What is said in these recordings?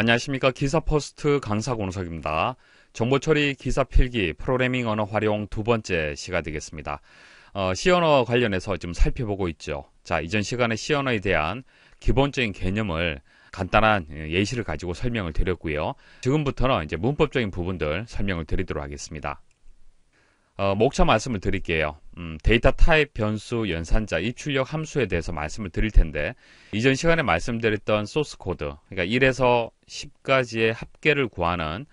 안녕하십니까 기사퍼스트 강사 공석입니다. 정보처리 기사 필기 프로그래밍 언어 활용 두 번째 시간이 되겠습니다. 어, C언어 관련해서 좀 살펴보고 있죠. 자 이전 시간에 C언어에 대한 기본적인 개념을 간단한 예, 예시를 가지고 설명을 드렸고요. 지금부터는 이제 문법적인 부분들 설명을 드리도록 하겠습니다. 어, 목차 말씀을 드릴게요. 음, 데이터 타입, 변수, 연산자, 입출력 함수에 대해서 말씀을 드릴 텐데 이전 시간에 말씀드렸던 소스 코드, 그러니까 1에서 10까지의 합계를 구하는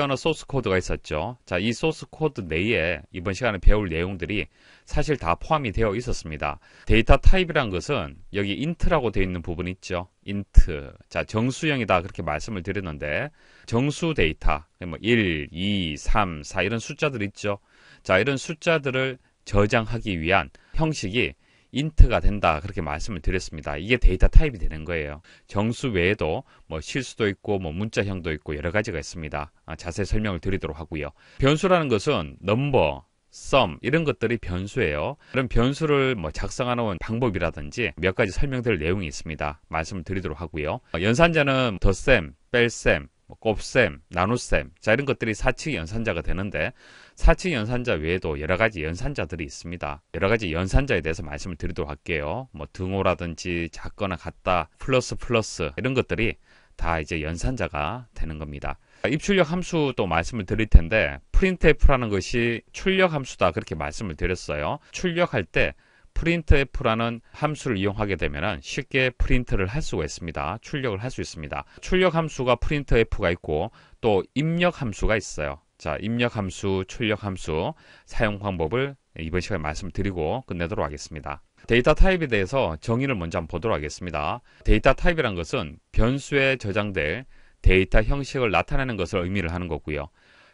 언어 소스 코드가 있었죠. 자, 이 소스 코드 내에 이번 시간에 배울 내용들이 사실 다 포함이 되어 있었습니다. 데이터 타입이란 것은 여기 int라고 되어 있는 부분 있죠. int. 자, 정수형이다 그렇게 말씀을 드렸는데 정수 데이터, 뭐 1, 2, 3, 4 이런 숫자들 있죠. 자, 이런 숫자들을 저장하기 위한 형식이 int가 된다 그렇게 말씀을 드렸습니다. 이게 데이터 타입이 되는 거예요. 정수 외에도 뭐 실수도 있고 뭐 문자형도 있고 여러 가지가 있습니다. 아, 자세히 설명을 드리도록 하고요. 변수라는 것은 number, sum 이런 것들이 변수예요. 그런 변수를 뭐 작성하는 방법이라든지 몇 가지 설명드릴 내용이 있습니다. 말씀을 드리도록 하고요. 연산자는 덧셈, 뺄셈, 뭐 곱셈, 나눗셈 자 이런 것들이 사칙 연산자가 되는데 사칙 연산자 외에도 여러 가지 연산자들이 있습니다. 여러 가지 연산자에 대해서 말씀을 드리도록 할게요. 뭐 등호라든지 작거나 같다, 플러스 플러스 이런 것들이 다 이제 연산자가 되는 겁니다. 입출력 함수도 말씀을 드릴 텐데 printf라는 것이 출력 함수다 그렇게 말씀을 드렸어요. 출력할 때 printf라는 함수를 이용하게 되면 쉽게 프린트를 할 수가 있습니다. 출력을 할 수 있습니다. 출력 함수가 printf가 있고 또 입력 함수가 있어요. 자, 입력 함수, 출력 함수 사용 방법을 이번 시간에 말씀드리고 끝내도록 하겠습니다. 데이터 타입에 대해서 정의를 먼저 한번 보도록 하겠습니다. 데이터 타입이란 것은 변수에 저장될 데이터 형식을 나타내는 것을 의미를 하는 거고요.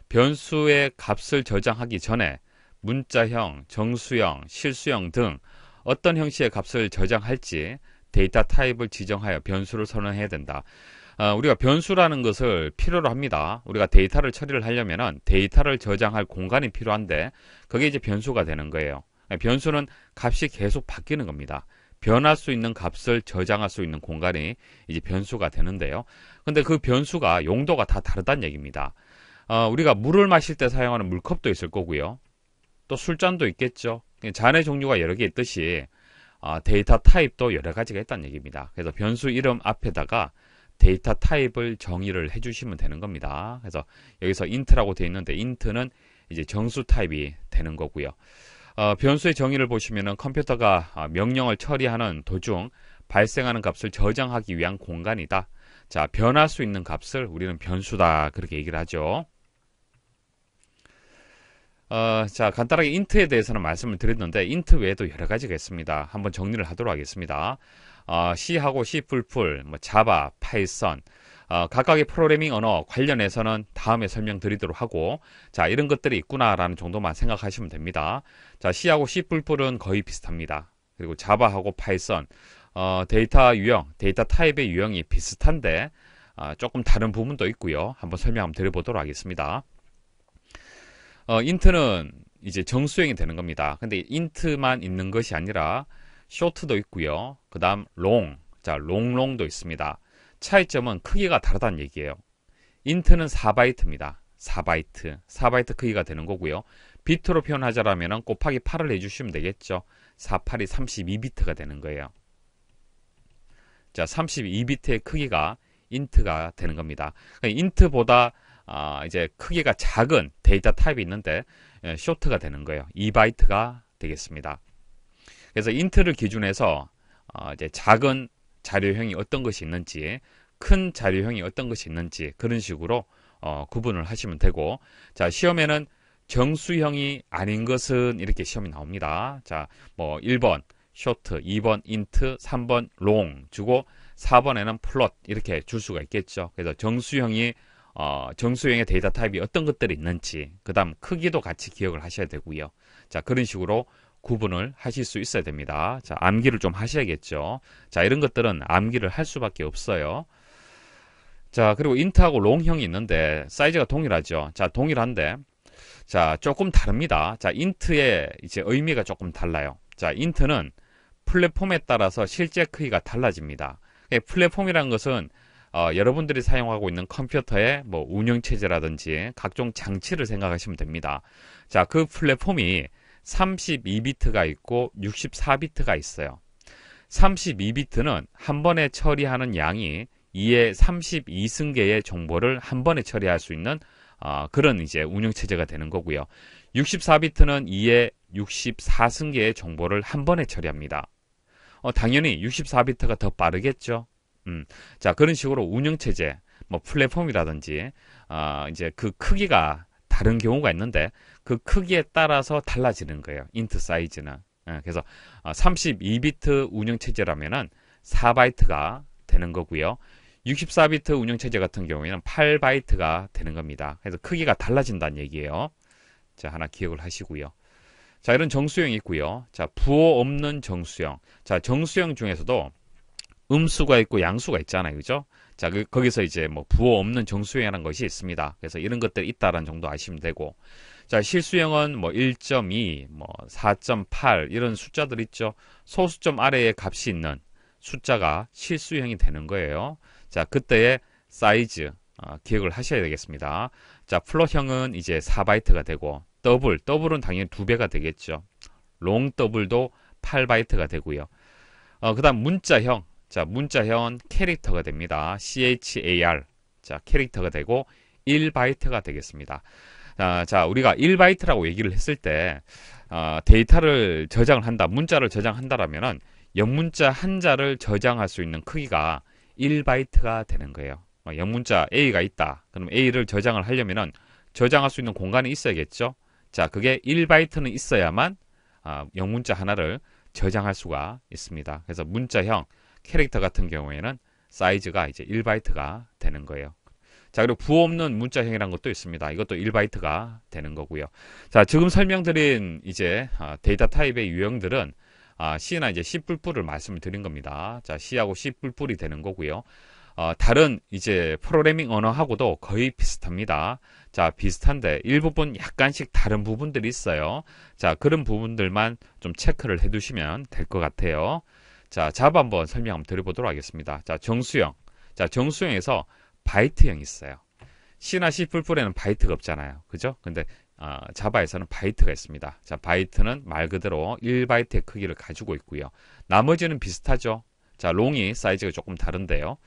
변수의 값을 저장하기 전에 문자형, 정수형, 실수형 등 어떤 형식의 값을 저장할지 데이터 타입을 지정하여 변수를 선언해야 된다. 어, 우리가 변수라는 것을 필요로 합니다. 우리가 데이터를 처리를 하려면 데이터를 저장할 공간이 필요한데 그게 이제 변수가 되는 거예요. 변수는 값이 계속 바뀌는 겁니다. 변할 수 있는 값을 저장할 수 있는 공간이 이제 변수가 되는데요. 근데 그 변수가 용도가 다 다르다는 얘기입니다. 어, 우리가 물을 마실 때 사용하는 물컵도 있을 거고요. 또 술잔도 있겠죠. 잔의 종류가 여러 개 있듯이 어, 데이터 타입도 여러 가지가 있다는 얘기입니다. 그래서 변수 이름 앞에다가 데이터 타입을 정의를 해주시면 되는 겁니다. 그래서 여기서 int라고 되어 있는데 int는 이제 정수 타입이 되는 거고요. 어, 변수의 정의를 보시면은 컴퓨터가 어, 명령을 처리하는 도중 발생하는 값을 저장하기 위한 공간이다. 자, 변할 수 있는 값을 우리는 변수다. 그렇게 얘기를 하죠. 어, 자, 간단하게 int에 대해서는 말씀을 드렸는데 int 외에도 여러 가지가 있습니다. 한번 정리를 하도록 하겠습니다. 어, C하고 C++, 뭐 자바, 파이썬 어, 각각의 프로그래밍 언어 관련해서는 다음에 설명드리도록 하고 자 이런 것들이 있구나라는 정도만 생각하시면 됩니다. 자 C하고 C++은 거의 비슷합니다. 그리고 자바하고 파이썬 어, 데이터 유형, 데이터 타입의 유형이 비슷한데 어, 조금 다른 부분도 있고요. 한번 설명 한번 드려보도록 하겠습니다. 어, int는 이제 정수형이 되는 겁니다. 근데 int만 있는 것이 아니라 short도 있고요. 그 다음 long, 자 long long도 있습니다. 차이점은 크기가 다르다는 얘기예요. int는 4바이트입니다. 4바이트, 4바이트 크기가 되는 거고요. 비트로 표현하자면 곱하기 8을 해주시면 되겠죠. 48이 32비트가 되는 거예요. 자, 32비트의 크기가 int가 되는 겁니다. 그러니까 int보다 아, 이제 크기가 작은 데이터 타입이 있는데 예, short가 되는 거예요. 2바이트가 되겠습니다. 그래서 int를 기준해서 어, 이제 작은 자료형이 어떤 것이 있는지 큰 자료형이 어떤 것이 있는지 그런 식으로 어, 구분을 하시면 되고 자 시험에는 정수형이 아닌 것은 이렇게 시험이 나옵니다. 자, 뭐 1번 short, 2번 int, 3번 long 주고 4번에는 float 이렇게 줄 수가 있겠죠. 그래서 정수형이 어, 정수형의 데이터 타입이 어떤 것들이 있는지, 그 다음 크기도 같이 기억을 하셔야 되고요. 자, 그런 식으로 구분을 하실 수 있어야 됩니다. 자, 암기를 좀 하셔야겠죠. 자, 이런 것들은 암기를 할 수밖에 없어요. 자, 그리고 int하고 long형이 있는데 사이즈가 동일하죠. 자, 동일한데 자, 조금 다릅니다. 자, int의 이제 의미가 조금 달라요. 자, int는 플랫폼에 따라서 실제 크기가 달라집니다. 플랫폼이라는 것은 어, 여러분들이 사용하고 있는 컴퓨터의 뭐 운영 체제라든지 각종 장치를 생각하시면 됩니다. 자, 그 플랫폼이 32비트가 있고 64비트가 있어요. 32비트는 한 번에 처리하는 양이 2의 32승계의 정보를 한 번에 처리할 수 있는 어, 그런 이제 운영체제가 되는 거고요. 64비트는 2의 64승개의 정보를 한 번에 처리합니다. 어, 당연히 64비트가 더 빠르겠죠. 음, 자 그런 식으로 운영체제, 뭐 플랫폼이라든지 어, 이제 그 크기가 다른 경우가 있는데 그 크기에 따라서 달라지는 거예요. int 사이즈는. 예, 그래서 32비트 어, 운영체제라면은 4바이트가 되는 거고요. 64비트 운영체제 같은 경우에는 8바이트가 되는 겁니다. 그래서 크기가 달라진다는 얘기예요. 자, 하나 기억을 하시고요. 자, 이런 정수형이 있고요. 자, 부호 없는 정수형. 자, 정수형 중에서도 음수가 있고 양수가 있잖아요. 그죠? 자, 그, 거기서 이제 뭐 부호 없는 정수형이라는 것이 있습니다. 그래서 이런 것들이 있다라는 정도 아시면 되고. 자, 실수형은 뭐 1.2, 뭐 4.8 이런 숫자들 있죠. 소수점 아래에 값이 있는 숫자가 실수형이 되는 거예요. 자, 그때의 사이즈 어, 기억을 하셔야 되겠습니다. 자, float형은 이제 4바이트가 되고 double, double은 당연히 두 배가 되겠죠. long double도 8바이트가 되고요. 어, 그 다음 문자형. 자, 문자형은 캐릭터가 됩니다. char. 자, 캐릭터가 되고 1바이트가 되겠습니다. 아, 자, 우리가 1바이트라고 얘기를 했을 때 어, 데이터를 저장을 한다, 문자를 저장한다라면은 영문자 한 자를 저장할 수 있는 크기가 1바이트가 되는 거예요. 어, 영문자 A가 있다. 그럼 A를 저장을 하려면은 저장할 수 있는 공간이 있어야겠죠. 자, 그게 1바이트는 있어야만 아, 영문자 하나를 저장할 수가 있습니다. 그래서 문자형 캐릭터 같은 경우에는 사이즈가 이제 1바이트가 되는 거예요. 자, 그리고 부호 없는 문자형이라는 것도 있습니다. 이것도 1바이트가 되는 거고요. 자, 지금 설명드린 이제 아, 데이터 타입의 유형들은 아, C나 이제 C 뿔뿔을 말씀을 드린 겁니다. 자, C하고 C 뿔뿔이 되는 거고요. 어, 다른 이제 프로그래밍 언어하고도 거의 비슷합니다. 자, 비슷한데 일부분 약간씩 다른 부분들이 있어요. 자, 그런 부분들만 좀 체크를 해 두시면 될 것 같아요. 자, 잡 한번 설명 한번 드려보도록 하겠습니다. 자, 정수형. 자, 정수형에서 바이트형이 있어요. C나 C 뿔뿔에는 바이트가 없잖아요. 그죠? 근데 어, 자바에서는 바이트가 있습니다. 자, 바이트는 말 그대로 1바이트의 크기를 가지고 있고요. 나머지는 비슷하죠. 자, long이 사이즈가 조금 다른데요.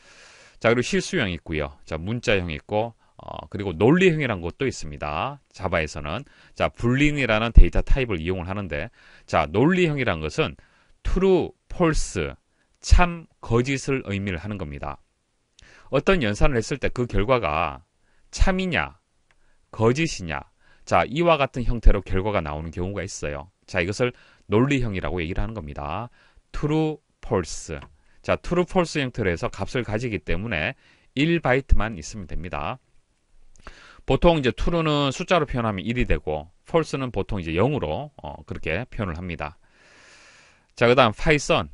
자, 그리고 실수형 있고요. 자, 문자형 있고 어, 그리고 논리형이라는 것도 있습니다. 자바에서는 자, boolean이라는 데이터 타입을 이용을 하는데 자, 논리형이라는 것은 true, false, 참, 거짓을 의미를 하는 겁니다. 어떤 연산을 했을 때 그 결과가 참이냐, 거짓이냐, 자, 이와 같은 형태로 결과가 나오는 경우가 있어요. 자, 이것을 논리형이라고 얘기를 하는 겁니다. true, false. 자, true, false 형태로 해서 값을 가지기 때문에 1바이트만 있으면 됩니다. 보통 이제 true는 숫자로 표현하면 1이 되고 false는 보통 이제 0으로 어, 그렇게 표현을 합니다. 자, 그 다음 파이썬.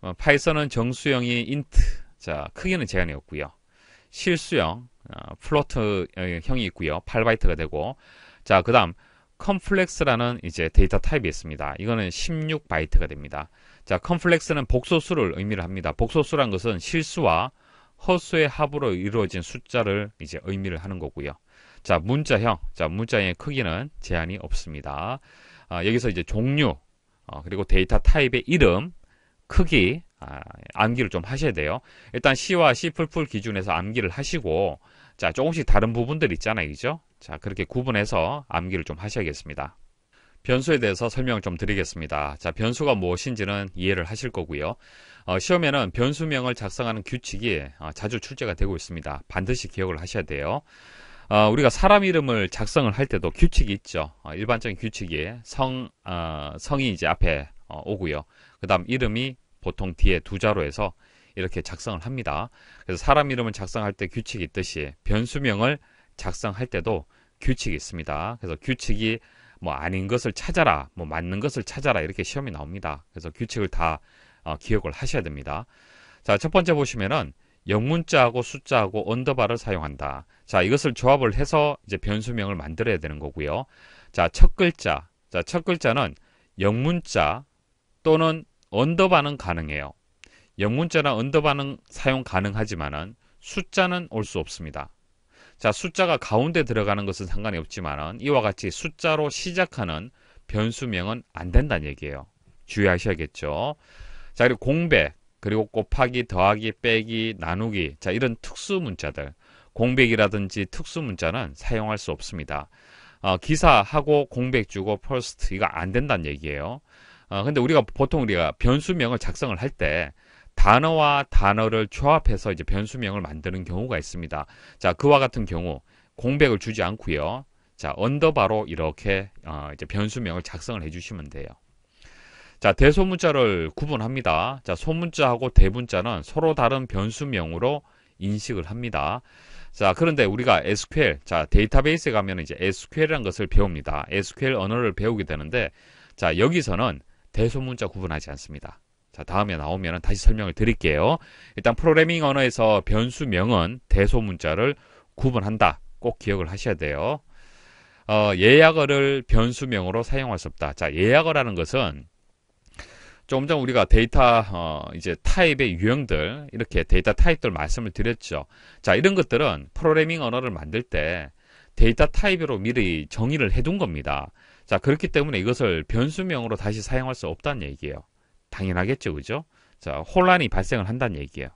어, 파이썬은 정수형이 int. 자, 크기는 제한이 없고요. 실수형 어, float 형이 있고요. 8바이트가 되고 자, 그 다음 complex라는 이제 데이터 타입이 있습니다. 이거는 16바이트가 됩니다. 자, complex는 복소수를 의미를 합니다. 복소수란 것은 실수와 허수의 합으로 이루어진 숫자를 이제 의미를 하는 거고요. 자, 문자형. 자, 문자형의 크기는 제한이 없습니다. 아, 여기서 이제 종류, 어, 그리고 데이터 타입의 이름, 크기, 아, 암기를 좀 하셔야 돼요. 일단 C와 C 기준에서 암기를 하시고, 자, 조금씩 다른 부분들 있잖아요. 그죠? 자, 그렇게 구분해서 암기를 좀 하셔야겠습니다. 변수에 대해서 설명을 좀 드리겠습니다. 자, 변수가 무엇인지는 이해를 하실 거고요. 어, 시험에는 변수명을 작성하는 규칙이 어, 자주 출제가 되고 있습니다. 반드시 기억을 하셔야 돼요. 어, 우리가 사람 이름을 작성을 할 때도 규칙이 있죠. 어, 일반적인 규칙이 성, 어, 성이 이제 앞에 어, 오고요. 그 다음 이름이 보통 뒤에 두 자로 해서 이렇게 작성을 합니다. 그래서 사람 이름을 작성할 때 규칙이 있듯이 변수명을 작성할 때도 규칙이 있습니다. 그래서 규칙이 뭐 아닌 것을 찾아라, 뭐 맞는 것을 찾아라 이렇게 시험이 나옵니다. 그래서 규칙을 다 어, 기억을 하셔야 됩니다. 자, 첫 번째 보시면은 영문자하고 숫자하고 언더바를 사용한다. 자, 이것을 조합을 해서 이제 변수명을 만들어야 되는 거고요. 자, 첫 글자. 자, 첫 글자는 영문자 또는 언더바는 가능해요. 영문자나 언더바는 사용 가능하지만은 숫자는 올 수 없습니다. 자, 숫자가 가운데 들어가는 것은 상관이 없지만 이와 같이 숫자로 시작하는 변수명은 안 된다는 얘기예요. 주의하셔야겠죠. 자, 그리고 공백, 그리고 곱하기, 더하기, 빼기, 나누기. 자, 이런 특수 문자들. 공백이라든지 특수 문자는 사용할 수 없습니다. 어, 기사하고 공백 주고 first 이거 안 된다는 얘기예요. 어, 근데 우리가 보통 우리가 변수명을 작성을 할 때 단어와 단어를 조합해서 이제 변수명을 만드는 경우가 있습니다. 자, 그와 같은 경우 공백을 주지 않고요. 자, underbar로 이렇게 어, 이제 변수명을 작성을 해 주시면 돼요. 자, 대소문자를 구분합니다. 자, 소문자하고 대문자는 서로 다른 변수명으로 인식을 합니다. 자, 그런데 우리가 SQL, 자, 데이터베이스에 가면 이제 SQL이라는 것을 배웁니다. SQL 언어를 배우게 되는데, 자, 여기서는 대소문자 구분하지 않습니다. 자, 다음에 나오면 다시 설명을 드릴게요. 일단 프로그래밍 언어에서 변수명은 대소문자를 구분한다. 꼭 기억을 하셔야 돼요. 어, 예약어를 변수명으로 사용할 수 없다. 자, 예약어라는 것은 조금 전 우리가 데이터 어, 이제 타입의 유형들 이렇게 데이터 타입들 말씀을 드렸죠. 자 이런 것들은 프로그래밍 언어를 만들 때 데이터 타입으로 미리 정의를 해둔 겁니다. 자 그렇기 때문에 이것을 변수명으로 다시 사용할 수 없다는 얘기예요. 당연하겠죠, 그죠? 자 혼란이 발생을 한다는 얘기예요.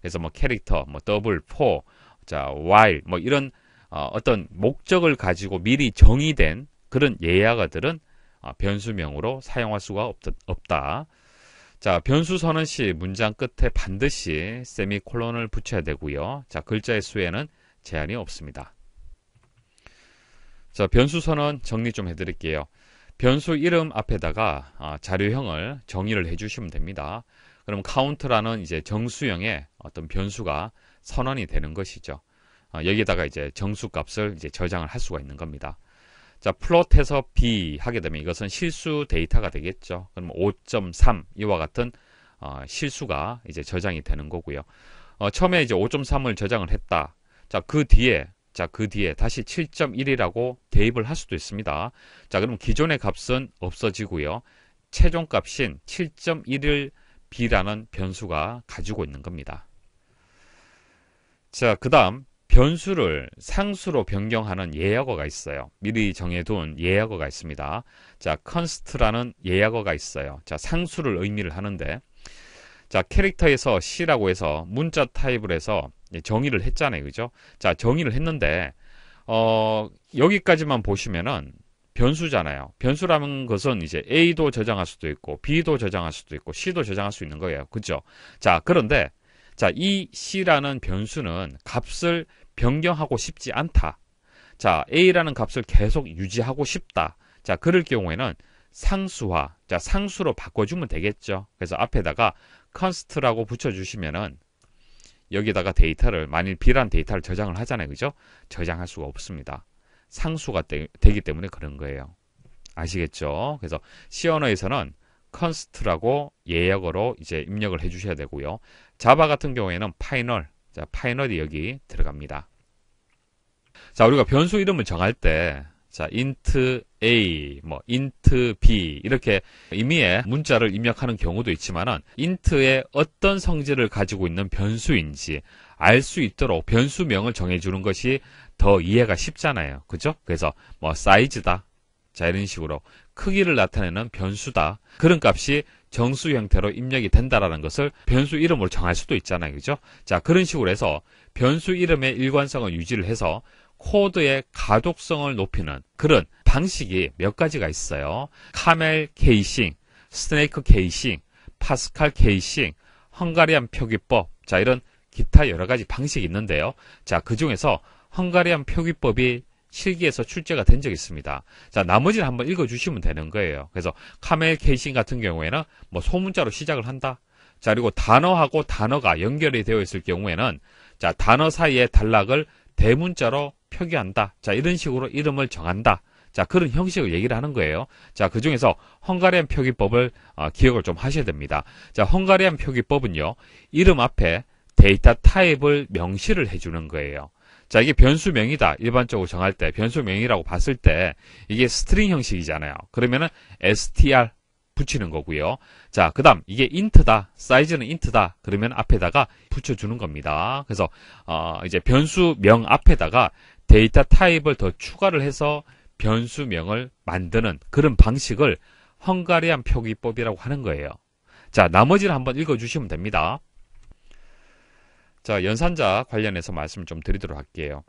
그래서 뭐 캐릭터, 뭐 double, for, 자 while 뭐 이런 어, 어떤 목적을 가지고 미리 정의된 그런 예약어들은 아, 변수명으로 사용할 수가 없, 다 자, 변수 선언 시 문장 끝에 반드시 세미콜론을 붙여야 되고요. 자, 글자의 수에는 제한이 없습니다. 자, 변수 선언 정리 좀 해드릴게요. 변수 이름 앞에다가 아, 자료형을 정의를 해주시면 됩니다. 그럼 count라는 이제 정수형의 어떤 변수가 선언이 되는 것이죠. 아, 여기에다가 이제 정수 값을 이제 저장을 할 수가 있는 겁니다. 자, 플롯해서 B 하게 되면 이것은 실수 데이터가 되겠죠. 그럼 5.3 이와 같은 어, 실수가 이제 저장이 되는 거고요. 어, 처음에 이제 5.3을 저장을 했다. 자, 그 뒤에 자, 그 뒤에 다시 7.1이라고 대입을 할 수도 있습니다. 자, 그럼 기존의 값은 없어지고요. 최종 값인 7.1을 B라는 변수가 가지고 있는 겁니다. 자, 그 다음 변수를 상수로 변경하는 예약어가 있어요. 미리 정해둔 예약어가 있습니다. 자, const라는 예약어가 있어요. 자, 상수를 의미를 하는데, 자, 캐릭터에서 C라고 해서 문자 타입을 해서 정의를 했잖아요. 그죠? 자, 정의를 했는데, 어, 여기까지만 보시면은 변수잖아요. 변수라는 것은 이제 A도 저장할 수도 있고, B도 저장할 수도 있고, C도 저장할 수 있는 거예요. 그죠? 자, 그런데, 자, 이 C라는 변수는 값을 변경하고 싶지 않다. 자, A라는 값을 계속 유지하고 싶다. 자, 그럴 경우에는 상수화, 자, 상수로 바꿔주면 되겠죠. 그래서 앞에다가 const라고 붙여주시면은 여기다가 데이터를, 만일 B라는 데이터를 저장을 하잖아요. 그죠? 저장할 수가 없습니다. 상수가 되, 기 때문에 그런 거예요. 아시겠죠? 그래서 C 언어에서는 const라고 예약어로 이제 입력을 해 주셔야 되고요. 자바 같은 경우에는 final, 자, final이 여기 들어갑니다. 자, 우리가 변수 이름을 정할 때, 자, int a, 뭐, int b, 이렇게 임의의 문자를 입력하는 경우도 있지만은, int의 어떤 성질을 가지고 있는 변수인지 알 수 있도록 변수명을 정해주는 것이 더 이해가 쉽잖아요. 그죠? 그래서, 뭐, 사이즈다. 자, 이런 식으로 크기를 나타내는 변수다. 그런 값이 정수 형태로 입력이 된다라는 것을 변수 이름으로 정할 수도 있잖아요. 그죠? 자, 그런 식으로 해서 변수 이름의 일관성을 유지를 해서 코드의 가독성을 높이는 그런 방식이 몇 가지가 있어요. camel casing, snake casing, Pascal casing, Hungarian 표기법, 자 이런 기타 여러 가지 방식이 있는데요. 자, 그 중에서 헝가리안 표기법이 실기에서 출제가 된 적이 있습니다. 자, 나머지는 한번 읽어주시면 되는 거예요. 그래서 카멜 케이싱 같은 경우에는 뭐 소문자로 시작을 한다. 자, 그리고 단어하고 단어가 연결이 되어 있을 경우에는 자, 단어 사이의 단락을 대문자로 표기한다. 자, 이런 식으로 이름을 정한다. 자, 그런 형식을 얘기를 하는 거예요. 자, 그 중에서 헝가리안 표기법을 어, 기억을 좀 하셔야 됩니다. 자, 헝가리안 표기법은요, 이름 앞에 데이터 타입을 명시를 해주는 거예요. 자, 이게 변수명이다. 일반적으로 정할 때, 변수명이라고 봤을 때, 이게 string 형식이잖아요. 그러면은 str 붙이는 거고요. 자, 그 다음, 이게 int다. 사이즈는 int다. 그러면 앞에다가 붙여주는 겁니다. 그래서, 어, 이제 변수명 앞에다가 데이터 타입을 더 추가를 해서 변수명을 만드는 그런 방식을 헝가리안 표기법이라고 하는 거예요. 자, 나머지를 한번 읽어주시면 됩니다. 자, 연산자 관련해서 말씀을 좀 드리도록 할게요.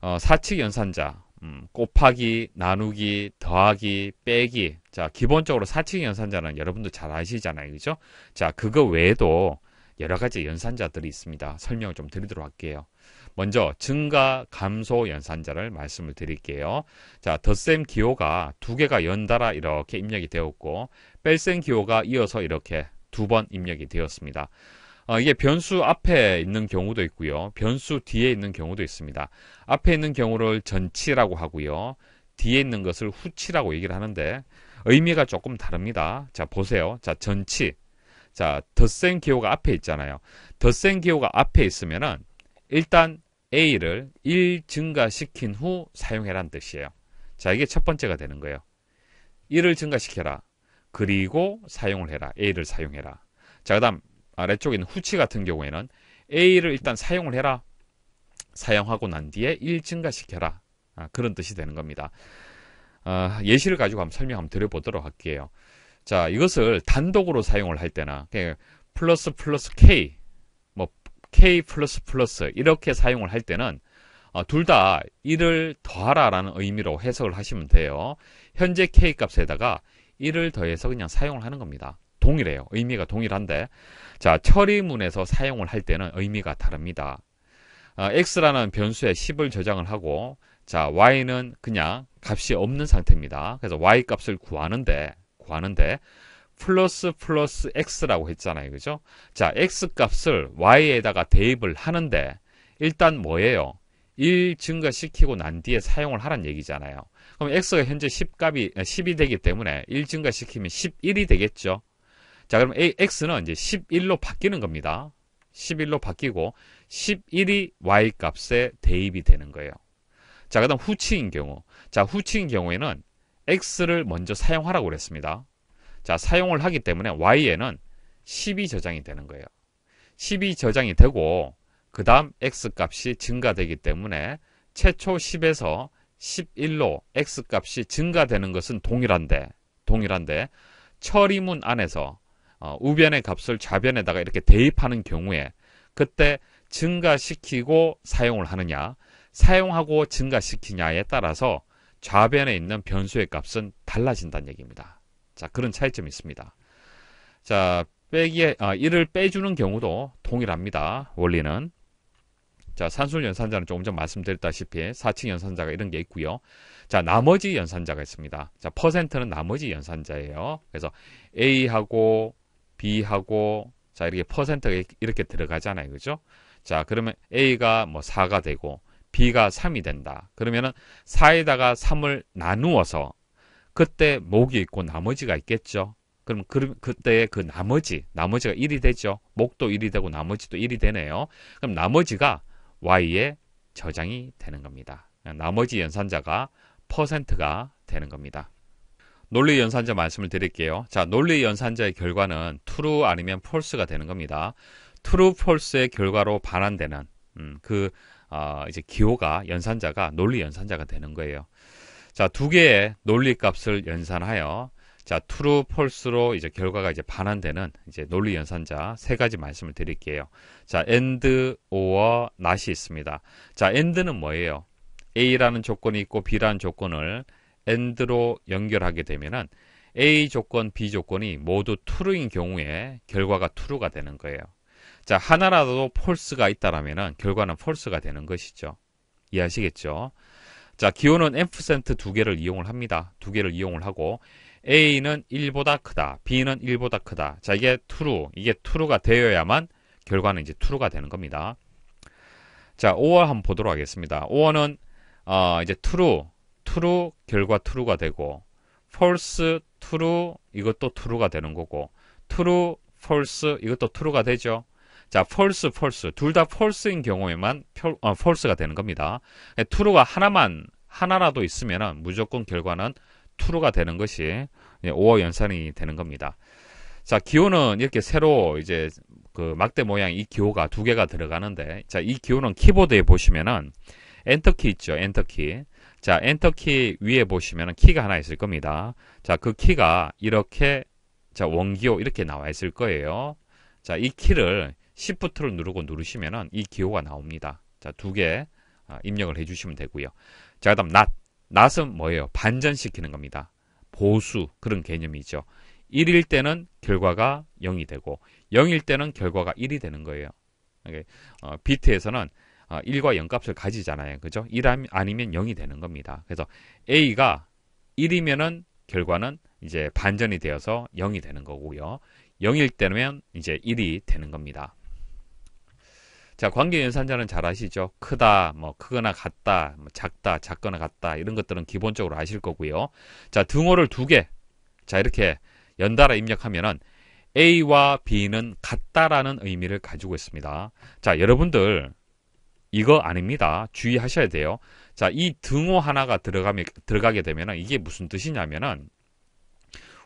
어, 사칙 연산자, 음, 곱하기, 나누기, 더하기, 빼기. 자, 기본적으로 사칙 연산자는 여러분도 잘 아시잖아요. 그죠? 자, 그거 외에도 여러 가지 연산자들이 있습니다. 설명을 좀 드리도록 할게요. 먼저 증가, 감소 연산자를 말씀을 드릴게요. 자, 덧셈 기호가 두 개가 연달아 이렇게 입력이 되었고 뺄셈 기호가 이어서 이렇게 두 번 입력이 되었습니다. 어, 이게 변수 앞에 있는 경우도 있고요. 변수 뒤에 있는 경우도 있습니다. 앞에 있는 경우를 전치라고 하고요. 뒤에 있는 것을 후치라고 얘기를 하는데 의미가 조금 다릅니다. 자, 보세요. 자, 전치. 자, 덧셈 기호가 앞에 있잖아요. 덧셈 기호가 앞에 있으면은 일단 A를 1 증가시킨 후 사용해라는 뜻이에요. 자, 이게 첫 번째가 되는 거예요. 1을 증가시켜라. 그리고 사용을 해라. A를 사용해라. 자, 그 다음 아래쪽에 있는 후치 같은 경우에는 A를 일단 사용을 해라. 사용하고 난 뒤에 1 증가시켜라. 아, 그런 뜻이 되는 겁니다. 아, 예시를 가지고 한번 설명 한번 드려보도록 할게요. 자, 이것을 단독으로 사용을 할 때나 플러스 플러스 K, 뭐 K 플러스 플러스 이렇게 사용을 할 때는 어, 둘다 1을 더하라라는 의미로 해석을 하시면 돼요. 현재 K 값에다가 1을 더해서 그냥 사용을 하는 겁니다. 동일해요. 의미가 동일한데 자 처리문에서 사용을 할 때는 의미가 다릅니다. 어, x라는 변수에 10을 저장을 하고 자 y는 그냥 값이 없는 상태입니다. 그래서 y 값을 구하는데 구하는데 플러스 플러스 x라고 했잖아요. 그죠? 자 x 값을 y에다가 대입을 하는데 일단 뭐예요? 1 증가시키고 난 뒤에 사용을 하란 얘기잖아요. 그럼 x가 현재 10값이 10이 되기 때문에 1 증가시키면 11이 되겠죠. 자, 그럼 A, x는 이제 11로 바뀌는 겁니다. 11로 바뀌고 11이 y 값에 대입이 되는 거예요. 자, 그 다음 후치인 경우. 자, 후치인 경우에는 x를 먼저 사용하라고 그랬습니다. 자, 사용을 하기 때문에 y에는 10이 저장이 되는 거예요. 10이 저장이 되고 그 다음 x 값이 증가되기 때문에 최초 10에서 11로 x 값이 증가되는 것은 동일한데 동일한데 처리문 안에서 어, 우변의 값을 좌변에다가 이렇게 대입하는 경우에 그때 증가시키고 사용을 하느냐 사용하고 증가시키냐에 따라서 좌변에 있는 변수의 값은 달라진다는 얘기입니다. 자 그런 차이점이 있습니다. 자 빼기에 아, 1을 빼주는 경우도 동일합니다. 원리는 자 산술 연산자는 조금 전 말씀드렸다시피 4층 연산자가 이런 게 있고요. 자 나머지 연산자가 있습니다. 자 퍼센트는 나머지 연산자예요. 그래서 A하고 B하고 자 이렇게 퍼센트가 이렇게 들어가잖아요. 그죠? 자 그러면 A가 뭐 4가 되고 B가 3이 된다. 그러면은 4에다가 3을 나누어서 그때 목이 있고 나머지가 있겠죠. 그럼 그, 그때 그 나머지, 나머지가 1이 되죠. 목도 1이 되고 나머지도 1이 되네요. 그럼 나머지가 Y에 저장이 되는 겁니다. 나머지 연산자가 퍼센트가 되는 겁니다. 논리 연산자 말씀을 드릴게요. 자, 논리 연산자의 결과는 true 아니면 false가 되는 겁니다. true, false의 결과로 반환되는 음, 그 어, 이제 기호가 연산자가 논리 연산자가 되는 거예요. 자, 두 개의 논리 값을 연산하여 자, true, false로 이제 결과가 이제 반환되는 이제 논리 연산자 세 가지 말씀을 드릴게요. 자, and, or, not이 있습니다. 자, and는 뭐예요? A라는 조건이 있고 B라는 조건을 and로 연결하게 되면은 A 조건, B 조건이 모두 true인 경우에 결과가 true가 되는 거예요. 자, 하나라도 false가 있다라면은 결과는 false가 되는 것이죠. 이해하시겠죠? 자, 기호는 M%두 개를 이용을 합니다. 두 개를 이용을 하고 A는 1보다 크다. B는 1보다 크다. 자, 이게 true. 이게 true가 되어야만 결과는 이제 true가 되는 겁니다. 자, or 한번 보도록 하겠습니다. or는 어, 이제 true true 결과 true가 되고 false true 이것도 true가 되는 거고 true 이것도 true가 되죠. 자, false false 둘 다 false인 경우에만 어, false가 되는 겁니다. true가 하나만 하나라도 있으면 무조건 결과는 true가 되는 것이 5호 연산이 되는 겁니다. 자, 기호는 이렇게 새로 이제 그 막대 모양 이 기호가 두 개가 들어가는데 자, 이 기호는 키보드에 보시면은 엔터키 있죠. 엔터키. 자, 엔터키 위에 보시면은 키가 하나 있을 겁니다. 자, 그 키가 이렇게 자, 원기호 이렇게 나와 있을 거예요. 자, 이 키를 Shift를 누르고 누르시면은 이 기호가 나옵니다. 자, 두개 아, 입력을 해 주시면 되고요. 자, 그다음 not. not은 뭐예요? 반전시키는 겁니다. 보수 그런 개념이죠. 1일 때는 결과가 0이 되고 0일 때는 결과가 1이 되는 거예요. 어, 비트에서는 어, 1과 0 값을 가지잖아요. 그죠? 1 아니면 0이 되는 겁니다. 그래서 A가 1이면은 결과는 이제 반전이 되어서 0이 되는 거고요. 0일 때면 이제 1이 되는 겁니다. 자, 관계 연산자는 잘 아시죠? 크다, 뭐 크거나 같다, 뭐 작다, 작거나 같다 이런 것들은 기본적으로 아실 거고요. 자, 등호를 두 개. 자, 이렇게 연달아 입력하면은 A와 B는 같다라는 의미를 가지고 있습니다. 자, 여러분들 이거 아닙니다. 주의하셔야 돼요. 자, 이 등호 하나가 들어가면 들어가게 되면은 이게 무슨 뜻이냐면은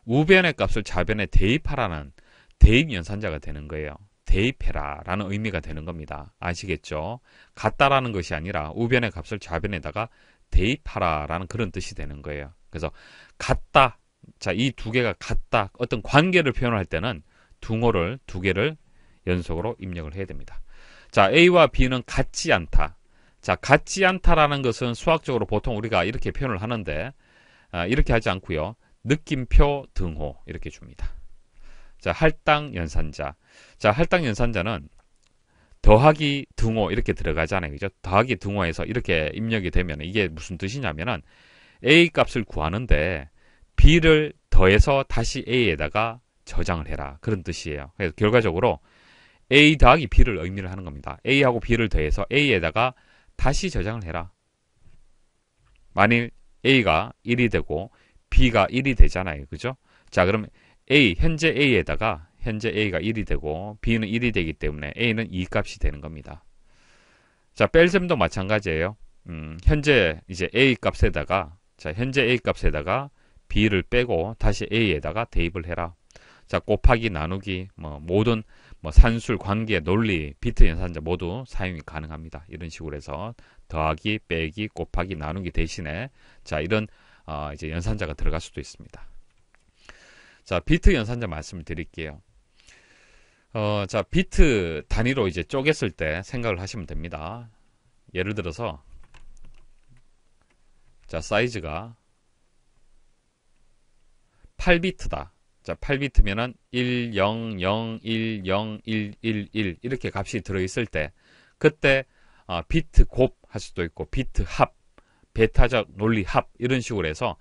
우변의 값을 좌변에 대입하라는 대입 연산자가 되는 거예요. 대입해라 라는 의미가 되는 겁니다. 아시겠죠? 같다라는 것이 아니라 우변의 값을 좌변에다가 대입하라 라는 그런 뜻이 되는 거예요. 그래서 같다. 자, 이 두 개가 같다. 어떤 관계를 표현할 때는 둥호를 두 개를 연속으로 입력을 해야 됩니다. 자, A와 B는 같지 않다. 자, 같지 않다라는 것은 수학적으로 보통 우리가 이렇게 표현을 하는데 아, 이렇게 하지 않고요. 느낌표 등호 이렇게 줍니다. 자, 할당 연산자. 자, 할당 연산자는 더하기 등호 이렇게 들어가잖아요. 그죠? 더하기 등호에서 이렇게 입력이 되면 이게 무슨 뜻이냐면은 A 값을 구하는데 B를 더해서 다시 A에다가 저장을 해라. 그런 뜻이에요. 그래서 결과적으로 A 더하기 B를 의미를 하는 겁니다. A하고 B를 더해서 A에다가 다시 저장을 해라. 만일 A가 1이 되고 B가 1이 되잖아요. 그죠? 자, 그럼 A, 현재 A에다가 현재 A가 1이 되고 B는 1이 되기 때문에 A는 2 값이 되는 겁니다. 자, 뺄셈도 마찬가지예요. 음, 현재 이제 A 값에다가 자, 현재 A 값에다가 B를 빼고 다시 A에다가 대입을 해라. 자, 곱하기 나누기 뭐 모든 뭐 산술 관계 논리 비트 연산자 모두 사용이 가능합니다. 이런 식으로 해서 더하기 빼기 곱하기 나누기 대신에 자, 이런 어, 이제 연산자가 들어갈 수도 있습니다. 자, 비트 연산자 말씀을 드릴게요. 어, 자, 비트 단위로 이제 쪼갰을 때 생각을 하시면 됩니다. 예를 들어서, 자, 사이즈가 8비트다. 자, 8비트면은 1, 0, 0, 1, 0, 1, 1, 1 이렇게 값이 들어있을 때 그때 어, 비트 곱 할 수도 있고 비트 합, 배타적 논리 합 이런 식으로 해서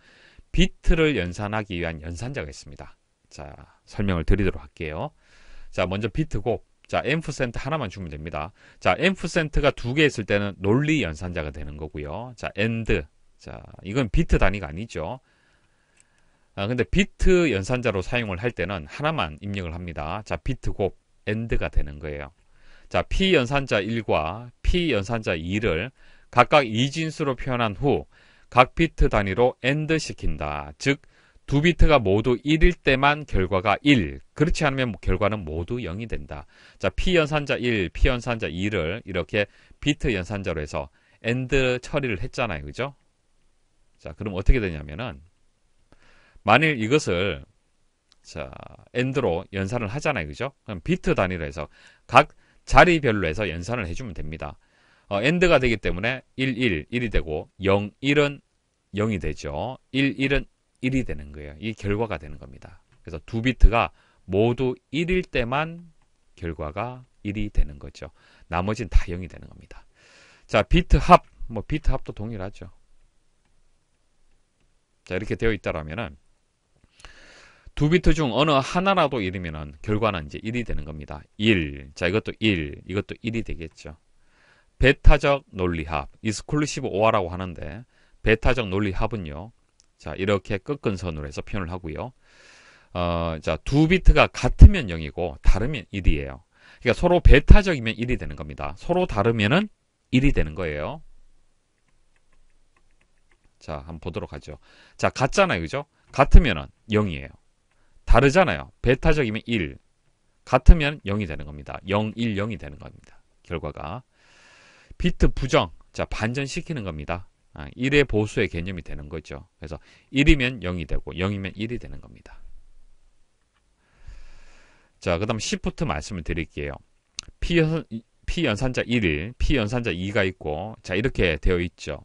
비트를 연산하기 위한 연산자가 있습니다. 자, 설명을 드리도록 할게요. 자, 먼저 비트 곱. 자, ampersand 하나만 주면 됩니다. 자, ampersand가 두 개 있을 때는 논리 연산자가 되는 거고요. 자, and. 자, 이건 비트 단위가 아니죠. 아, 근데 비트 연산자로 사용을 할 때는 하나만 입력을 합니다. 자, 비트 곱, and가 되는 거예요. 자, 피연산자 1과 피연산자 2를 각각 이진수로 표현한 후 각 비트 단위로 and 시킨다. 즉, 두 비트가 모두 1일 때만 결과가 1. 그렇지 않으면 결과는 모두 0이 된다. 자, 피연산자 1, 피연산자 2를 이렇게 비트 연산자로 해서 and 처리를 했잖아요. 그죠? 자, 그럼 어떻게 되냐면은 만일 이것을 자, and로 연산을 하잖아요. 그죠? 그럼 비트 단위로 해서 각 자리별로 해서 연산을 해주면 됩니다. 어, and가 되기 때문에 1, 1, 1이 되고 0, 1은 0이 되죠. 1, 1은 1이 되는 거예요. 이 결과가 되는 겁니다. 그래서 두 비트가 모두 1일 때만 결과가 1이 되는 거죠. 나머지는 다 0이 되는 겁니다. 자, 비트 합, 뭐 비트 합도 동일하죠. 자, 이렇게 되어 있다라면은 두 비트 중 어느 하나라도 1이면은 결과는 이제 1이 되는 겁니다. 1. 자, 이것도 1, 이것도 1이 되겠죠. 배타적 논리합, exclusive or라고 하는데 배타적 논리합은요. 자, 이렇게 끝근선으로 해서 표현을 하고요. 어, 자, 두 비트가 같으면 0이고 다르면 1이에요. 그러니까 서로 베타적이면 1이 되는 겁니다. 서로 다르면은 1이 되는 거예요. 자, 한번 보도록 하죠. 자, 같잖아요. 그죠? 같으면 0이에요. 다르잖아요. 베타적이면 1. 같으면 0이 되는 겁니다. 0, 1, 0이 되는 겁니다. 결과가. 비트 부정. 자, 반전시키는 겁니다. 1의 아, 보수의 개념이 되는 거죠. 그래서 1이면 0이 되고 0이면 1이 되는 겁니다. 자, 그 다음 시프트 말씀을 드릴게요. P연, P연산자 1, P연산자 2가 있고, 자, 이렇게 되어 있죠.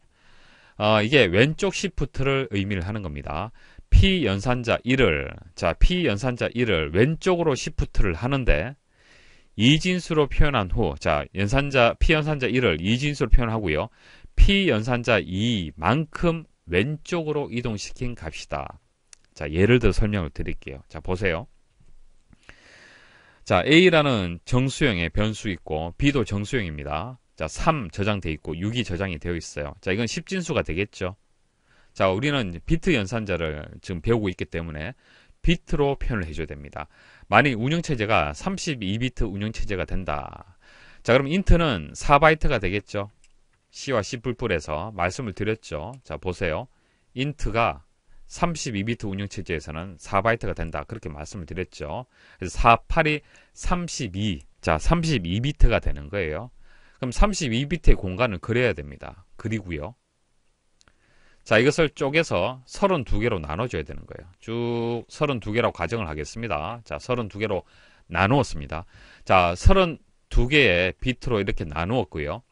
어, 이게 왼쪽 시프트를 의미를 하는 겁니다. P연산자 1을, 자, P연산자 1을 왼쪽으로 시프트를 하는데, 이진수로 표현한 후, 자, 연산자, P연산자 1을 이진수로 표현하고요. P연산자 2만큼 왼쪽으로 이동시킨 값이다. 자, 예를 들어 설명을 드릴게요. 자, 보세요. 자, A라는 정수형의 변수 있고 B도 정수형입니다. 자, 3 저장돼 있고 6이 저장이 되어 있어요. 자, 이건 10진수가 되겠죠. 자, 우리는 비트 연산자를 지금 배우고 있기 때문에 비트로 표현을 해줘야 됩니다. 만일 운영체제가 32비트 운영체제가 된다. 자, 그럼 int는 4바이트가 되겠죠. C와 C++에서 말씀을 드렸죠. 자, 보세요. int가 32비트 운영체제에서는 4바이트가 된다. 그렇게 말씀을 드렸죠. 그래서 4, 8이 32. 자, 32비트가 되는 거예요. 그럼 32비트의 공간을 그려야 됩니다. 그리고요. 자, 이것을 쪼개서 32개로 나눠줘야 되는 거예요. 쭉 32개라고 가정을 하겠습니다. 자, 32개로 나누었습니다. 자, 32개의 비트로 이렇게 나누었고요.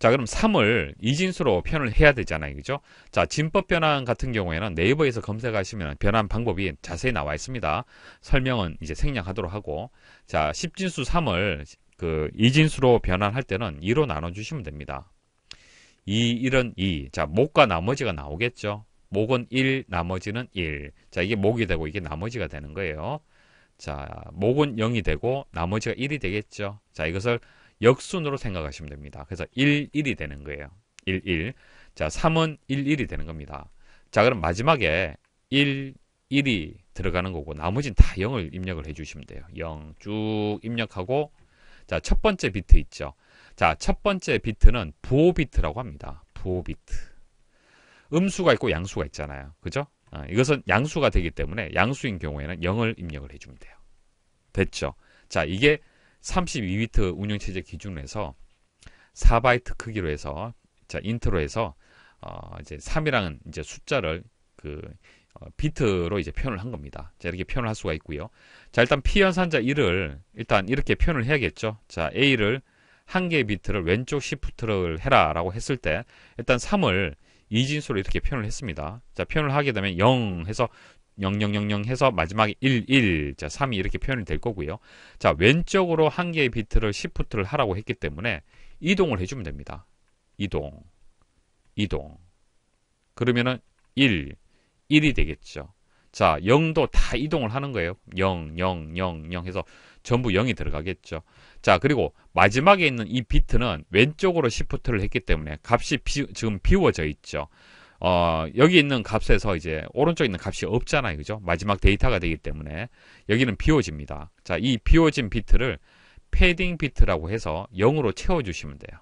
자, 그럼 3을 이진수로 표현을 해야 되잖아요. 그죠? 자, 진법 변환 같은 경우에는 네이버에서 검색하시면 변환 방법이 자세히 나와 있습니다. 설명은 이제 생략하도록 하고, 자, 10진수 3을 그 이진수로 변환할 때는 2로 나눠주시면 됩니다. 2, 1은 2. 자, 목과 나머지가 나오겠죠? 목은 1, 나머지는 1. 자, 이게 목이 되고 이게 나머지가 되는 거예요. 자, 목은 0이 되고 나머지가 1이 되겠죠? 자, 이것을 역순으로 생각하시면 됩니다. 그래서 1, 1이 되는 거예요. 1, 1. 자, 3은 1, 1이 되는 겁니다. 자, 그럼 마지막에 1, 1이 들어가는 거고 나머지는 다 0을 입력을 해 주시면 돼요. 0 쭉 입력하고 자, 첫 번째 비트 있죠. 자, 첫 번째 비트는 부호 비트라고 합니다. 부호 비트. 음수가 있고 양수가 있잖아요. 그죠? 아, 이것은 양수가 되기 때문에 양수인 경우에는 0을 입력을 해주면 돼요. 됐죠? 자, 이게 32비트 운영체제 기준으로 해서 4바이트 크기로 해서 자 int로 해서 어 이제 3이라는 이제 숫자를 그 어, 비트로 이제 표현을 한 겁니다. 자 이렇게 표현을 할 수가 있고요. 자 일단 피연산자 1을 일단 이렇게 표현을 해야겠죠. 자 A를 한 개의 비트를 왼쪽 시프트를 해라 라고 했을 때 일단 3을 이진수로 이렇게 표현을 했습니다. 자 표현을 하게 되면 0 해서 0000 해서 마지막에 11, 자, 3이 이렇게 표현이 될 거고요. 자, 왼쪽으로 한 개의 비트를 시프트를 하라고 했기 때문에 이동을 해주면 됩니다. 이동, 이동. 그러면은 1, 1이 되겠죠. 자, 0도 다 이동을 하는 거예요. 0, 0, 0, 0 해서 전부 0이 들어가겠죠. 자, 그리고 마지막에 있는 이 비트는 왼쪽으로 시프트를 했기 때문에 값이 비, 지금 비워져 있죠. 어, 여기 있는 값에서 이제 오른쪽에 있는 값이 없잖아요. 그죠? 마지막 데이터가 되기 때문에 여기는 비워집니다. 자, 이 비워진 비트를 패딩 비트라고 해서 0으로 채워주시면 돼요.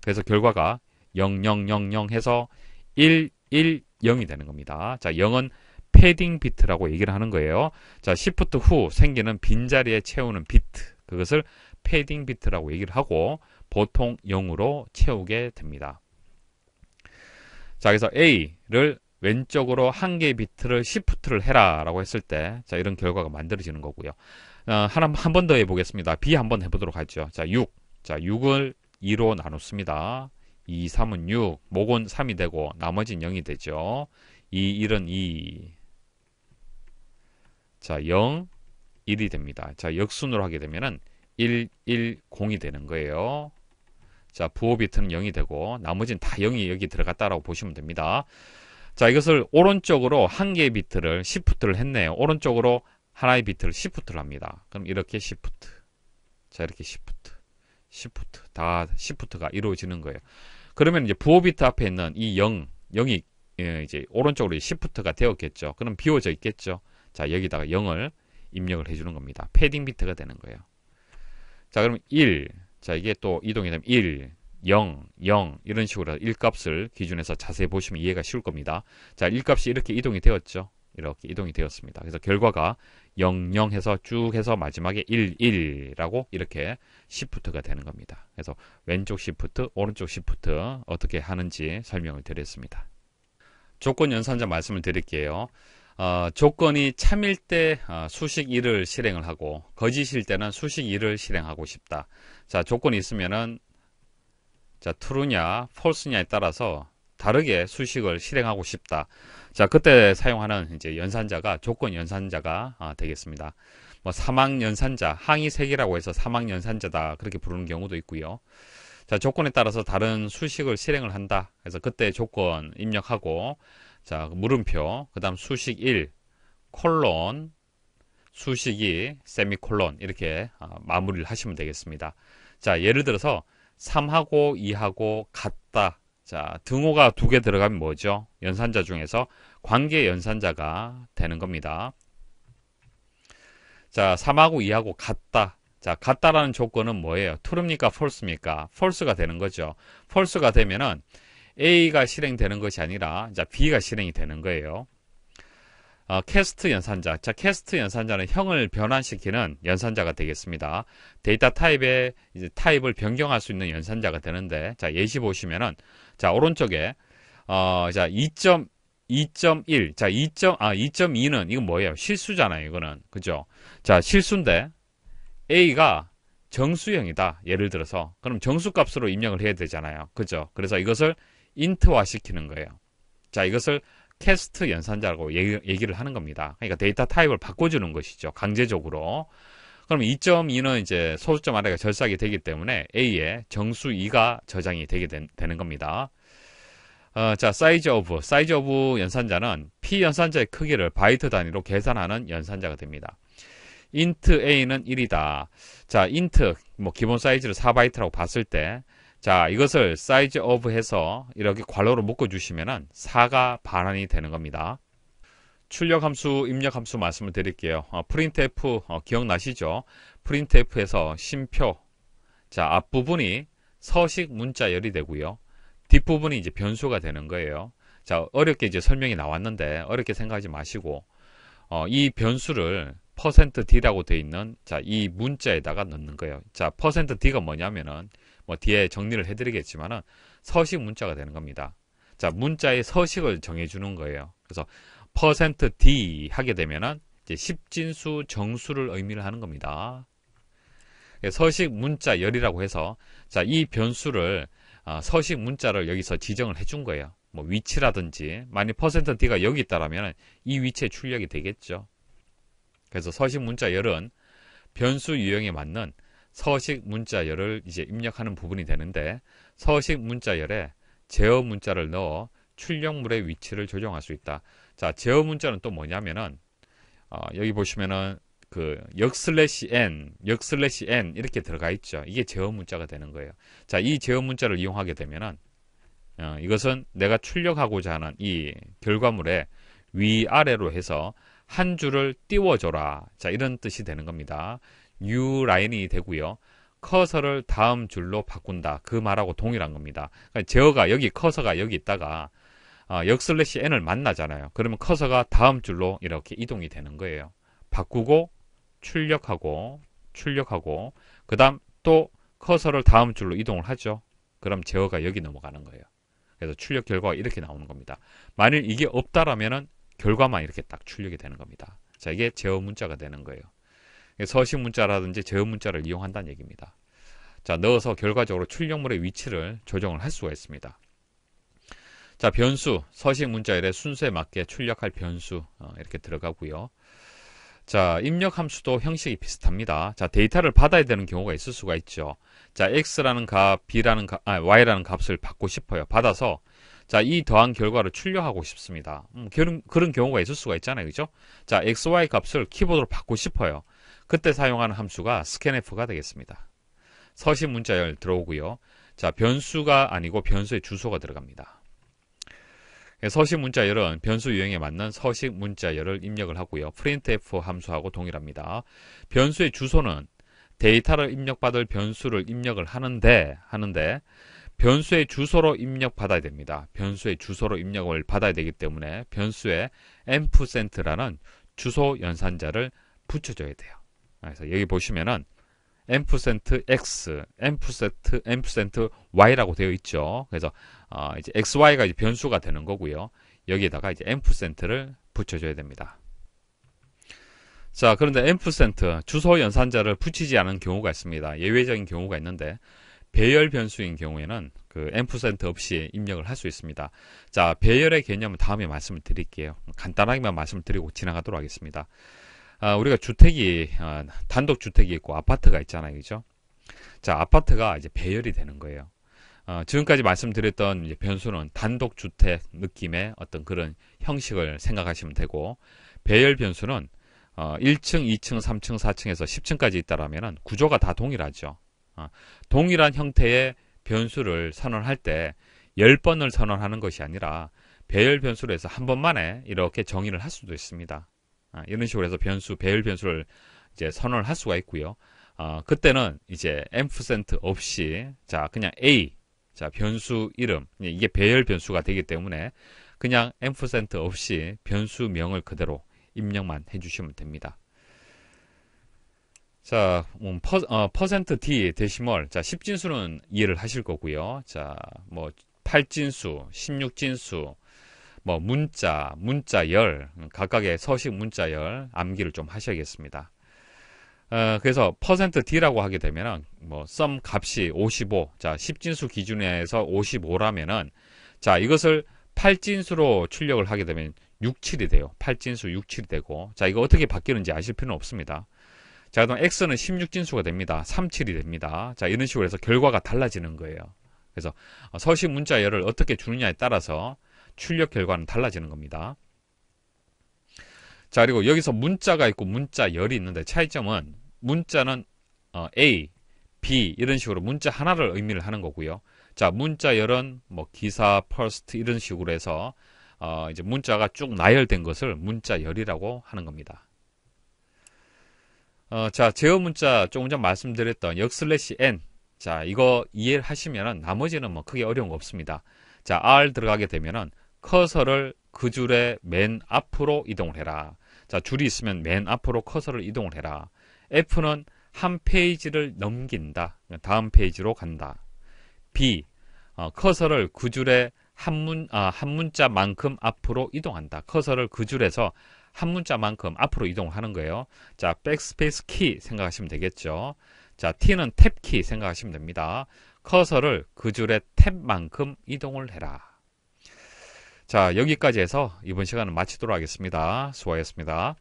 그래서 결과가 0000 해서 110이 되는 겁니다. 자, 0은 패딩 비트라고 얘기를 하는 거예요. 자, 시프트 후 생기는 빈자리에 채우는 비트. 그것을 패딩 비트라고 얘기를 하고 보통 0으로 채우게 됩니다. 자, 그래서 A를 왼쪽으로 한 개의 비트를 시프트를 해라 라고 했을 때, 자, 이런 결과가 만들어지는 거고요. 어, 하나, 한 번 더 해보겠습니다. B 한 번 해보도록 하죠. 자, 6. 자, 6을 2로 나눴습니다. 2, 3은 6, 목은 3이 되고, 나머지는 0이 되죠. 2, 1은 2. 자, 0, 1이 됩니다. 자, 역순으로 하게 되면은 1, 1, 0이 되는 거예요. 자, 부호 비트는 0이 되고 나머지는 다 0이 여기 들어갔다라고 보시면 됩니다. 자, 이것을 오른쪽으로 한 개의 비트를 시프트를 했네요. 오른쪽으로 하나의 비트를 시프트를 합니다. 그럼 이렇게 시프트. 자, 이렇게 시프트. 시프트. 다 시프트가 이루어지는 거예요. 그러면 이제 부호 비트 앞에 있는 이 0, 0이 예, 이제 오른쪽으로 시프트가 되었겠죠. 그럼 비워져 있겠죠. 자, 여기다가 0을 입력을 해주는 겁니다. 패딩 비트가 되는 거예요. 자, 그럼 1. 자, 이게 또 이동이 되면 1, 0, 0 이런 식으로 1값을 기준해서 자세히 보시면 이해가 쉬울 겁니다. 자, 1값이 이렇게 이동이 되었죠. 이렇게 이동이 되었습니다. 그래서 결과가 0, 0 해서 쭉 해서 마지막에 1, 1이라고 이렇게 시프트가 되는 겁니다. 그래서 왼쪽 시프트, 오른쪽 시프트 어떻게 하는지 설명을 드렸습니다. 조건 연산자 말씀을 드릴게요. 어, 조건이 참일 때 어, 수식 1을 실행을 하고 거짓일 때는 수식 2를 실행하고 싶다. 자, 조건이 있으면은 자, true냐, false냐에 따라서 다르게 수식을 실행하고 싶다. 자, 그때 사용하는 이제 연산자가 조건 연산자가 아, 되겠습니다. 뭐 사망 연산자, 항이 색이라고 해서 사망 연산자다 그렇게 부르는 경우도 있고요. 자, 조건에 따라서 다른 수식을 실행을 한다. 그래서 그때 조건 입력하고 자, 물음표, 그 다음 수식 1, 콜론, 수식 2, 세미콜론 이렇게 아, 마무리를 하시면 되겠습니다. 자, 예를 들어서 3하고 2하고 같다. 자, 등호가 두 개 들어가면 뭐죠? 연산자 중에서 관계 연산자가 되는 겁니다. 자, 3하고 2하고 같다. 자, 같다라는 조건은 뭐예요? true입니까? false입니까? false가 되는 거죠. false가 되면은 A가 실행되는 것이 아니라 자, B가 실행이 되는 거예요. 어, cast 연산자. 자, cast 연산자는 형을 변환시키는 연산자가 되겠습니다. 데이터 타입의 타입을 변경할 수 있는 연산자가 되는데, 자, 예시 보시면은, 자, 오른쪽에, 어, 자, 2.2.1. 자, 2. 아, 2.2는 이건 뭐예요? 실수잖아요, 이거는. 그죠? 자, 실수인데, A가 정수형이다. 예를 들어서. 그럼 정수 값으로 입력을 해야 되잖아요. 그죠? 그래서 이것을 int화 시키는 거예요. 자, 이것을 cast 연산자라고 얘기, 를 하는 겁니다. 그러니까 데이터 타입을 바꿔주는 것이죠. 강제적으로. 그럼 2.2는 이제 소수점 아래가 절삭이 되기 때문에 A에 정수 2가 저장이 되게 된, 되는 겁니다. 어, 자, 사이즈 오브. 사이즈 오브 연산자는 P 연산자의 크기를 바이트 단위로 계산하는 연산자가 됩니다. int A는 1이다. 자, int, 뭐, 기본 사이즈를 4바이트라고 봤을 때, 자, 이것을 sizeof 해서 이렇게 괄호로 묶어 주시면은 4가 반환이 되는 겁니다. 출력 함수, 입력 함수 말씀을 드릴게요. 어, printf 어, 기억나시죠? printf에서 쉼표. 자, 앞부분이 서식 문자열이 되고요. 뒷부분이 이제 변수가 되는 거예요. 자, 어렵게 이제 설명이 나왔는데 어렵게 생각하지 마시고 어, 이 변수를 %d라고 되어 있는 자, 이 문자에다가 넣는 거예요. 자, %d가 뭐냐면은 뭐 뒤에 정리를 해드리겠지만은 서식 문자가 되는 겁니다. 자, 문자의 서식을 정해주는 거예요. 그래서 %d 하게 되면은 이제 십진수 정수를 의미를 하는 겁니다. 예, 서식 문자 열이라고 해서 자, 이 변수를 어, 서식 문자를 여기서 지정을 해준 거예요. 뭐 위치라든지 만약 %d가 여기 있다라면 이 위치에 출력이 되겠죠. 그래서 서식 문자 열은 변수 유형에 맞는 서식 문자열을 이제 입력하는 부분이 되는데 서식 문자열에 제어 문자를 넣어 출력물의 위치를 조정할 수 있다. 자, 제어 문자는 또 뭐냐면은 어, 여기 보시면은 그 역슬래시 n, 역슬래시 n 이렇게 들어가 있죠. 이게 제어 문자가 되는 거예요. 자, 이 제어 문자를 이용하게 되면은 어, 이것은 내가 출력하고자 하는 이 결과물의 위아래로 해서 한 줄을 띄워줘라. 자, 이런 뜻이 되는 겁니다. New line이 되고요. 커서를 다음 줄로 바꾼다. 그 말하고 동일한 겁니다. 그러니까 제어가 여기 커서가 여기 있다가 어, 역 슬래시 n을 만나잖아요. 그러면 커서가 다음 줄로 이렇게 이동이 되는 거예요. 바꾸고 출력하고 출력하고 그 다음 또 커서를 다음 줄로 이동을 하죠. 그럼 제어가 여기 넘어가는 거예요. 그래서 출력 결과가 이렇게 나오는 겁니다. 만일 이게 없다라면은 결과만 이렇게 딱 출력이 되는 겁니다. 자, 이게 제어 문자가 되는 거예요. 서식 문자라든지 제어 문자를 이용한다는 얘기입니다. 자, 넣어서 결과적으로 출력물의 위치를 조정을 할 수가 있습니다. 자, 변수, 서식 문자열의 순서에 맞게 출력할 변수 어, 이렇게 들어가고요. 자, 입력 함수도 형식이 비슷합니다. 자, 데이터를 받아야 되는 경우가 있을 수가 있죠. 자, x라는 값, b라는 값, 아, y라는 값을 받고 싶어요. 받아서 자, 이 더한 결과를 출력하고 싶습니다. 음, 그런, 그런 경우가 있을 수가 있잖아요. 그죠? 자, xy 값을 키보드로 받고 싶어요. 그때 사용하는 함수가 scanf가 되겠습니다. 서식 문자열 들어오고요. 자, 변수가 아니고 변수의 주소가 들어갑니다. 예, 서식 문자열은 변수 유형에 맞는 서식 문자열을 입력을 하고요. printf 함수하고 동일합니다. 변수의 주소는 데이터를 입력받을 변수를 입력을 하는데 하는데 변수의 주소로 입력받아야 됩니다. 변수의 주소로 입력을 받아야 되기 때문에 변수에 ampersand라는 주소 연산자를 붙여줘야 돼요. 그래서 여기 보시면은 ampersand x, ampersand, ampersand y라고 되어 있죠. 그래서 어, 이제 xy가 이제 변수가 되는 거고요. 여기에다가 이제 앰프센트를 붙여줘야 됩니다. 자, 그런데 앰프센트 주소 연산자를 붙이지 않은 경우가 있습니다. 예외적인 경우가 있는데 배열 변수인 경우에는 그 앰프센트 없이 입력을 할 수 있습니다. 자, 배열의 개념은 다음에 말씀을 드릴게요. 간단하게만 말씀을 드리고 지나가도록 하겠습니다. 아, 우리가 주택이 아, 단독 주택이 있고 아파트가 있잖아요, 그죠? 자, 아파트가 이제 배열이 되는 거예요. 어, 지금까지 말씀드렸던 변수는 단독 주택 느낌의 어떤 그런 형식을 생각하시면 되고 배열 변수는 어, 1층, 2층, 3층, 4층에서 10층까지 있다라면은 구조가 다 동일하죠. 어, 동일한 형태의 변수를 선언할 때 10번을 선언하는 것이 아니라 배열 변수로 해서 한 번만에 이렇게 정의를 할 수도 있습니다. 어, 이런 식으로 해서 변수, 배열 변수를 이제 선언을 할 수가 있고요. 어, 그때는 이제 ampersand 없이 자 그냥 A 자 변수 이름 이게 배열 변수가 되기 때문에 그냥 ampersand 없이 변수명을 그대로 입력만 해주시면 됩니다. 자, 음, 퍼, 어, 퍼센트 D decimal. 자, 10진수는 이해를 하실 거고요. 자, 뭐 8진수, 16진수, 뭐 문자, 문자열, 각각의 서식 문자열 암기를 좀 하셔야겠습니다. 어, 그래서 퍼센트 D라고 하게 되면은 뭐썸 값이 55. 자, 10진수 기준에서 55라면은 자, 이것을 8진수로 출력을 하게 되면 67이 돼요. 8진수 67이 되고 자 이거 어떻게 바뀌는지 아실 필요는 없습니다. 자 그럼 x는 16진수가 됩니다. 37이 됩니다. 자 이런 식으로 해서 결과가 달라지는 거예요. 그래서 서식 문자열을 어떻게 주느냐에 따라서 출력 결과는 달라지는 겁니다. 자 그리고 여기서 문자가 있고 문자열이 있는데 차이점은 문자는 어, A, B 이런 식으로 문자 하나를 의미를 하는 거고요. 자 문자열은 뭐 기사, first 이런 식으로 해서 어, 이제 문자가 쭉 나열된 것을 문자열이라고 하는 겁니다. 어, 자, 제어 문자 조금 전 말씀드렸던 역슬래시 n. 자, 이거 이해하시면 나머지는 뭐 크게 어려운 거 없습니다. 자, r 들어가게 되면은 커서를 그 줄의 맨 앞으로 이동을 해라. 자, 줄이 있으면 맨 앞으로 커서를 이동을 해라. f는 한 페이지를 넘긴다. 다음 페이지로 간다. b 어, 커서를 그 줄의 한, 문, 아, 한 문자만큼 앞으로 이동한다. 커서를 그 줄에서 한 문자만큼 앞으로 이동하는 거예요. 자, 백스페이스 키 생각하시면 되겠죠. 자, T는 탭 키 생각하시면 됩니다. 커서를 그 줄의 탭만큼 이동을 해라. 자, 여기까지 해서 이번 시간은 마치도록 하겠습니다. 수고하셨습니다.